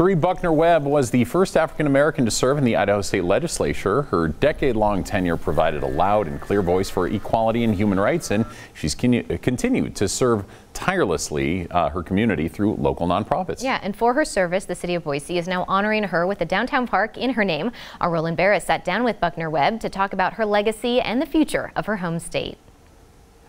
Cherie Buckner Webb was the first African American to serve in the Idaho State Legislature. Her decade long tenure provided a loud and clear voice for equality and human rights, and she's continued to serve tirelessly uh, her community through local nonprofits. Yeah, and for her service, the city of Boise is now honoring her with a downtown park in her name. Our Roland Beres sat down with Buckner Webb to talk about her legacy and the future of her home state.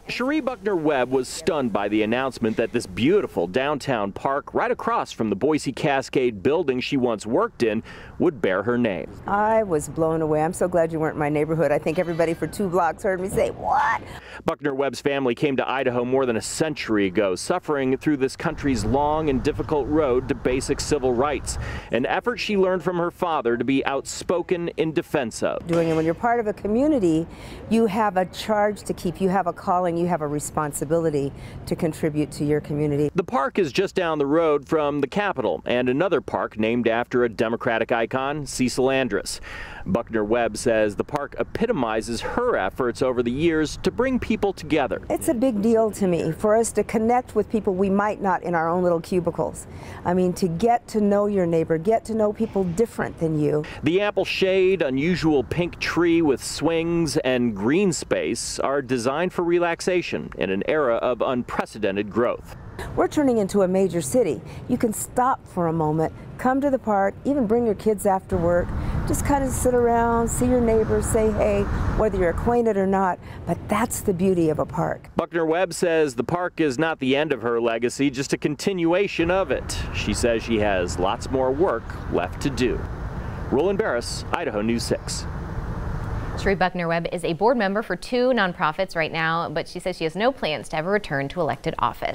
Cherie Buckner Webb was stunned by the announcement that this beautiful downtown park right across from the Boise Cascade building she once worked in would bear her name. I was blown away. I'm so glad you weren't in my neighborhood. I think everybody for two blocks heard me say, what? Buckner Webb's family came to Idaho more than a century ago, suffering through this country's long and difficult road to basic civil rights, an effort she learned from her father to be outspoken in defense of. Doing it when you're part of a community, you have a charge to keep, you have a calling, you have a responsibility to contribute to your community. The park is just down the road from the Capitol and another park named after a Democratic icon, Cecil Andrus. Buckner Webb says the park epitomizes her efforts over the years to bring people together. It's a big deal to me for us to connect with people we might not in our own little cubicles. I mean, to get to know your neighbor, get to know people different than you. The ample shade, unusual pink tree with swings, and green space are designed for relaxation relaxation in an era of unprecedented growth. We're turning into a major city. You can stop for a moment, come to the park, even bring your kids after work, just kind of sit around, see your neighbors, say hey, whether you're acquainted or not. But that's the beauty of a park. Buckner Webb says the park is not the end of her legacy, just a continuation of it. She says she has lots more work left to do. Roland Beres, Idaho News 6. Cherie Buckner Webb is a board member for two nonprofits right now, but she says she has no plans to ever return to elected office.